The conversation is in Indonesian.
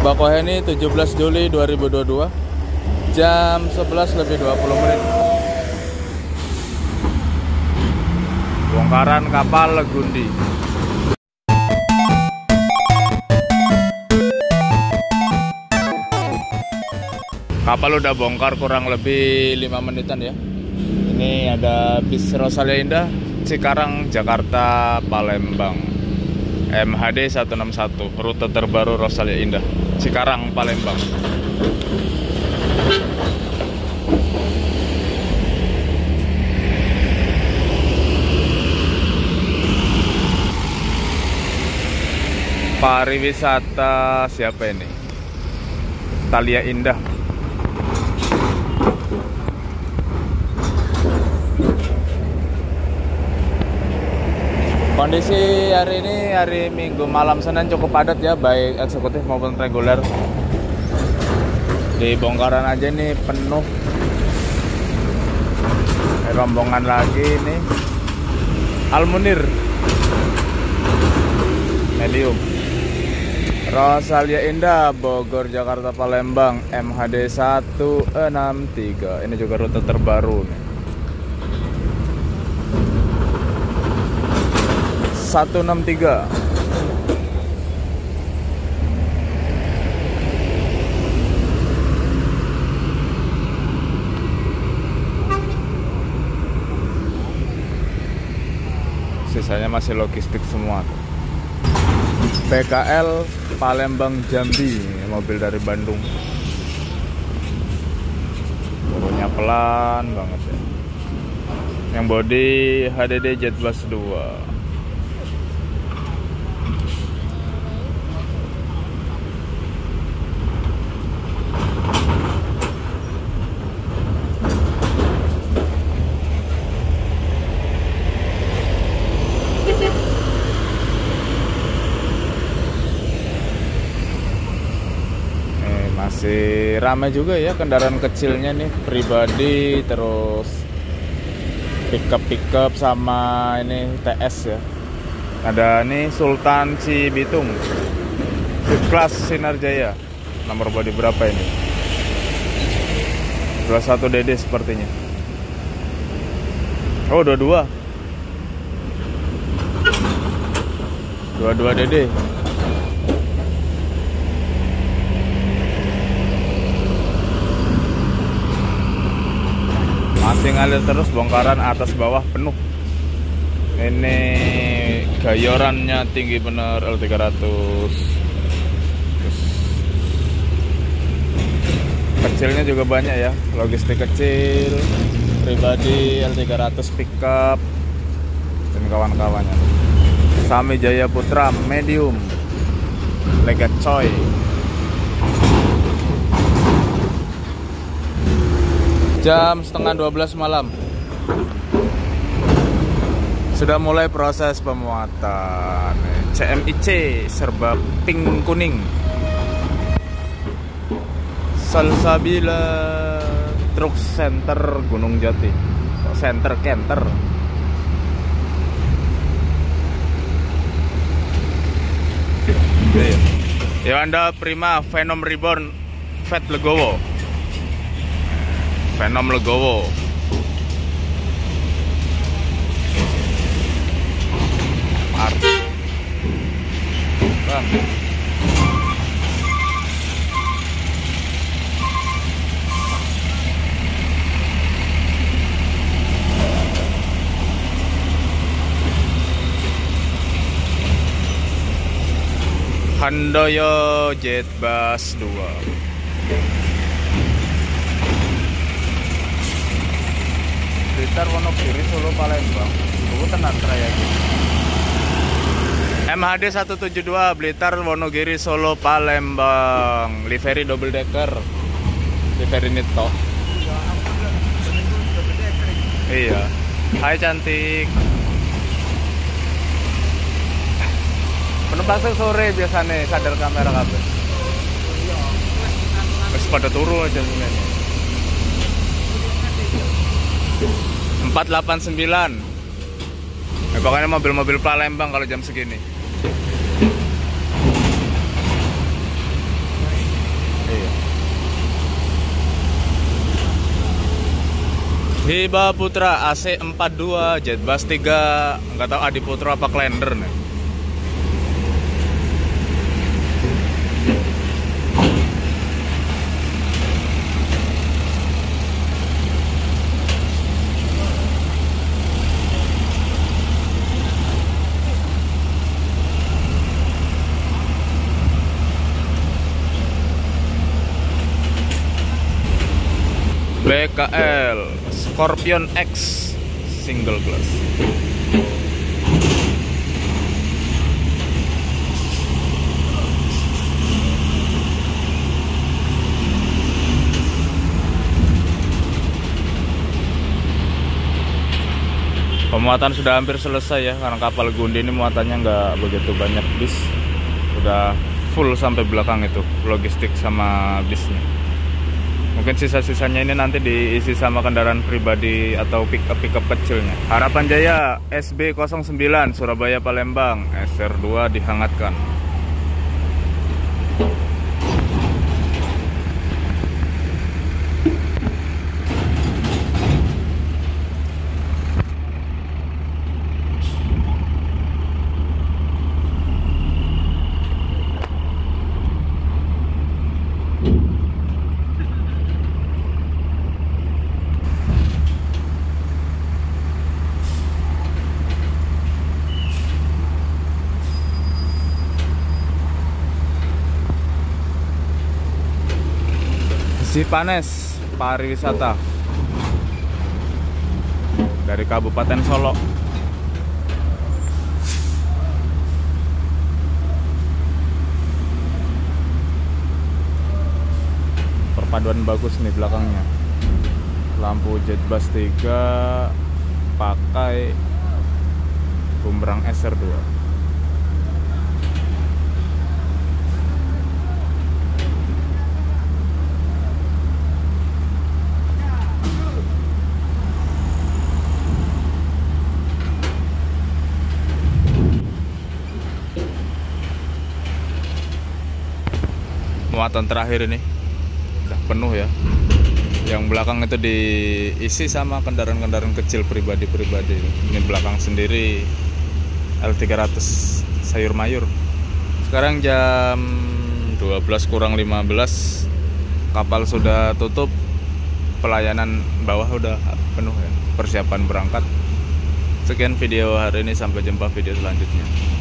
Bakoheni 17 Juli 2022 jam 11 lebih 20 menit. Bongkaran kapal Legundi kapal udah bongkar kurang lebih 5 menitan ya. Ini ada bis Rosalia Indah Cikarang Jakarta Palembang MHD 161 rute terbaru Rosalia Indah Cikarang Palembang. Pariwisata siapa ini? Talia Indah Kondisi hari ini hari Minggu malam Senin cukup padat ya baik eksekutif maupun reguler. Di bongkaran aja nih penuh. Rombongan lagi nih. Almunir. Medium. Rosalia Indah, Bogor, Jakarta, Palembang, MHD 163. Ini juga rute terbaru nih. 163 sisanya masih logistik semua. PKL Palembang Jambi mobil dari Bandung. Turunnya pelan banget ya. Yang body HDD Jetbus 2 masih ramai juga ya kendaraan kecilnya nih pribadi terus pickup pickup sama ini TS ya. Ada nih Sultan Cibitung. Kelas Sinar Jaya nomor bodi berapa ini? 21 DD sepertinya. Oh 22 22 DD masih ngalir terus bongkaran atas bawah penuh. Ini gayorannya tinggi bener L300 kecilnya juga banyak ya logistik kecil pribadi L300 pickup dan kawan-kawannya Sami Jaya Putra medium. Legat Choi jam setengah 12 malam. Sudah mulai proses pemuatan. CMIC serba pink kuning. Salsabila Truk Center Gunung Jati. Center Kenter Ya Anda Prima Venom Reborn Fat Legowo Venom Legowo. Art. Bang. Handoyo Jet Bus 2 Blitar Wonogiri Solo Palembang. Tunggu tenan trayeknya MHD 172 Blitar Wonogiri Solo Palembang. Livery double decker. Livery Nito iya. Hai cantik. Penumpang sore biasanya sadar kamera kabel Wes pada turu aja sebenarnya 489 ya, pokoknya mobil-mobil Palembang kalau jam segini. Iya. Hiba Putra AC 42 Jetbus 3 nggak tahu Adi Putra apa Klender nih. BKL Scorpion X single glass Pemuatan sudah hampir selesai ya karena kapal Gundi ini muatannya nggak begitu banyak bis. Udah full sampai belakang itu logistik sama bisnya mungkin sisa-sisanya ini nanti diisi sama kendaraan pribadi atau pick-up pick-up kecilnya. Harapan Jaya SB09 Surabaya Palembang SR2 dihangatkan Sipanes pariwisata dari Kabupaten Solo. Perpaduan bagus nih belakangnya. Lampu jet bus 3 pakai bumerang SR2. Muatan terakhir ini. Udah penuh ya. Yang belakang itu diisi sama kendaraan-kendaraan kecil pribadi-pribadi. Ini belakang sendiri L300 sayur mayur. Sekarang jam 12 kurang 15 kapal sudah tutup pelayanan bawah udah penuh ya. Persiapan berangkat. Sekian video hari ini sampai jumpa video selanjutnya